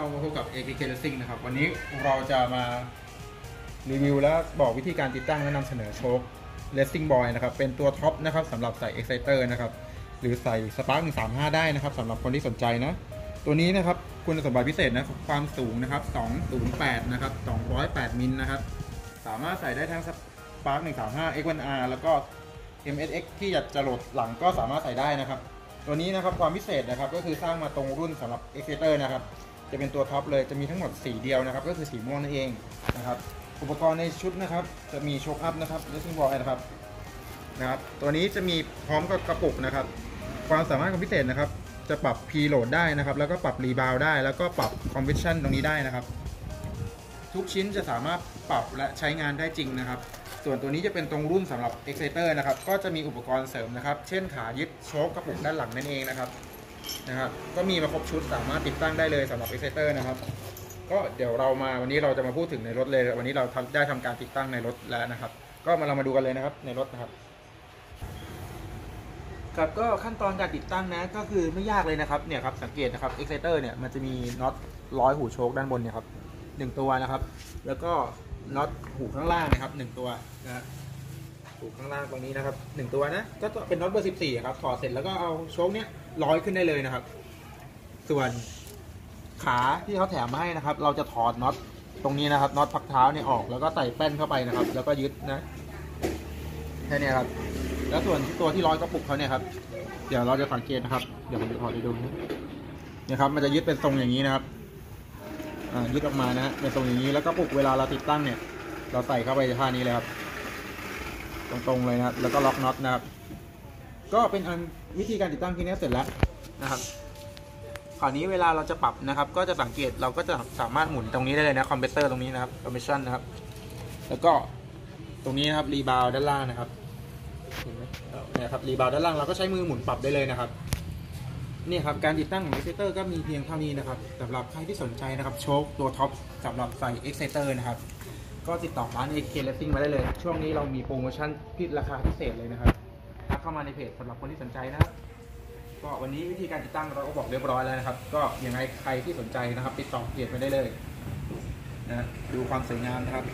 รามาพบกับ AKK Racing นะครับ วันนี้เราจะมารีวิวและบอกวิธีการติดตั้งและนำเสนอโชค Racing Boy นะครับ เป็นตัวท็อปนะครับสำหรับใส่ Exciter นะครับ หรือใส่ Spark 135 ได้นะครับสำหรับคนที่สนใจนะ ตัวนี้นะครับ คุณสมบัติพิเศษนะความสูงนะครับ 208 นะครับ 208 มิลนะครับ สามารถใส่ได้ทั้ง Spark 135 X1R แล้วก็ MSX ที่อยากจะโหลดหลังก็สามารถใส่ได้นะครับตัวนี้นะครับความพิเศษนะครับก็คือสร้างมาตรงรุ่นสำหรับ Exciter นะครับ จะเป็นตัวท็อปเลยจะมีทั้งหมดสีเดียวนะครับ ก็คือสีม่วงนั่นเองนะครับ อุปกรณ์ในชุดนะครับ จะมีโชคอัพนะครับ Racing Boy นะครับนะครับตัวนี้จะมีพร้อมกับกระปุกนะครับ ความสามารถของพิเศษนะครับ จะปรับ preload ได้นะครับ แล้วก็ปรับ rebound ได้ แล้วก็ปรับ conversion ตรงนี้ได้นะครับ ทุกชิ้นจะสามารถปรับและใช้งานได้จริงนะครับ ส่วนตัวนี้จะเป็นตรงรุ่นสำหรับ Exciter นะครับ ก็จะมีอุปกรณ์เสริมนะครับ เช่นขายึดโชคกระปุกด้านหลังนั่นเองนะครับ นะครับก็มีมาครบชุดสามารถติดตั้งได้เลยสำหรับ Exciter นะครับ ก็เดี๋ยวเรามาวันนี้เราจะมาพูดถึงในรถเลย วันนี้เราทำได้ทำการติดตั้งในรถแล้วนะครับ ก็มาเรามาดูกันเลยนะครับในรถนะครับ ครับก็ขั้นตอนการติดตั้งนะก็คือไม่ยากเลยนะครับเนี่ยครับสังเกตนะครับ Exciter เนี่ยมันจะมีน็อตร้อยหูโชคด้านบนเนี่ยครับหนึ่งตัวนะครับ แล้วก็น็อตหูข้างล่างนะครับหนึ่งตัวนะ ฮะหูข้างล่างตรงนี้นะครับหนึ่งตัวนะ ก็เป็นน็อตเบอร์สิบสี่ครับถอดเสร็จแล้วก็เอาโชคเนี่ยร้อยขึ้นได้เลยนะครับ ส่วนขาที่เขาแถมมาให้นะครับ เราจะถอดน็อตตรงนี้นะครับน็อตพักเท้าเนี่ยออกแล้วก็ใส่แป้นเข้าไปนะครับ แล้วก็ยึดนะแค่นี้ครับ แล้วส่วนตัวที่ร้อยกระปุกเขาเนี่ยครับ เดี๋ยวเราจะสังเกตนะครับ เดี๋ยวผมจะถอดให้ดูนะนี่ครับ มันจะยึดเป็นทรงอย่างนี้นะครับอ่ายึดออกมานะฮะเป็นทรงอย่างนี้แล้วก็ปุกเวลาเราติดตั้งเนี่ย เราใส่เข้าไปท่านี้เลยครับ ตรงๆเลยนะครับ แล้วก็ล็อกน็อตนะครับ ก็เป็นอันวิธีการติดตั้งที่นี้เสร็จแล้วนะครับคราวนี้เวลาเราจะปรับนะครับ ก็จะสังเกตเราก็จะสามารถหมุนตรงนี้ได้เลยนะ compression ตรงนี้นะครับ compression นะครับ แล้วก็ตรงนี้นะครับ rebound ด้านล่างนะครับเห็นไหมนี่ยครับ rebound ด้านล่างเราก็ใช้มือหมุนปรับได้เลยนะครับเนี่ยครับการติดตั้งของ Exciter ก็มีเพียงเท่านี้นะครับสำหรับใครที่สนใจนะครับโช้คตัวท็อปสำหรับใส่ Exciter นะครับ ก็ติดต่อร้าน AK Racing มาได้เลย ช่วงนี้เรามีโปรโมชั่นพิราคาพิเศษเลยนะครับทักเข้ามาในเพจสำหรับคนที่สนใจนะครับ ก็วันนี้วิธีการติดตั้งเราก็บอกเรียบร้อยแล้วนะครับ ก็ยังไงใครที่สนใจนะครับ ติดต่อเพจมาได้เลยนะดูความสวยงามนะครับ